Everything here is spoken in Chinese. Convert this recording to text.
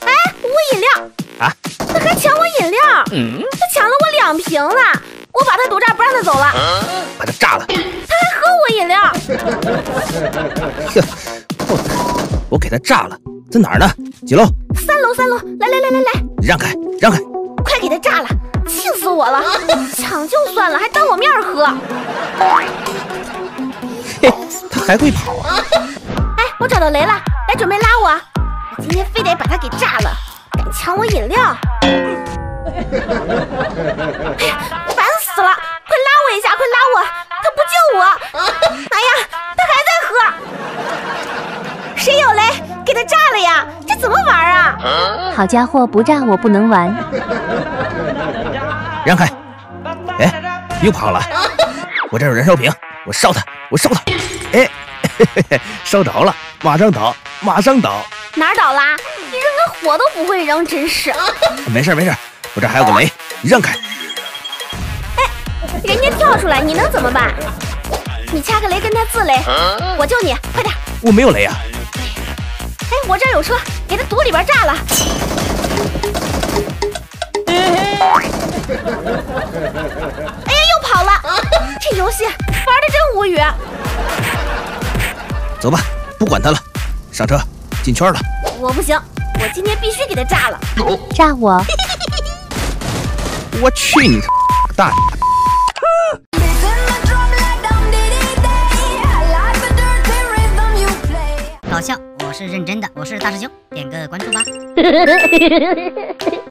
哎，我饮料啊！他还抢我饮料，嗯，他抢了我两瓶了，我把他毒炸不让他走了，把他炸了。他还喝我饮料，哼，我我给他炸了，在哪儿呢？几楼？三楼，三楼，来来来来来，让开，让开，快给他炸了，气死我了！抢就算了，还当我面喝。嘿，他还会跑啊！哎，我找到雷了，来准备拉，我今天非得把他给炸了，敢抢我饮料！哎呀，烦死了！快拉我一下，快拉我！他不救我！哎呀，他还在喝！谁有雷？给他炸了呀！这怎么玩啊？好家伙，不炸我不能玩！让开！哎，又跑了！我这有燃烧瓶，我烧他，我烧他！哎，嘿嘿嘿，烧着了，马上倒，马上倒！哪儿倒啦？你扔个火都不会扔，真是！没事没事，我这还有个雷，让开！哎，人家跳出来，你能怎么办？你掐个雷跟他自雷，我救你，快点！我没有雷啊！哎，我这儿有车，给他堵里边炸了！哎呀，又跑了！这游戏玩的真无语。走吧，不管他了，上车，进圈了。我不行，我今天必须给他炸了！炸我！我去你大爷！搞笑，我是认真的，我是大师兄，点个关注吧。